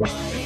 Why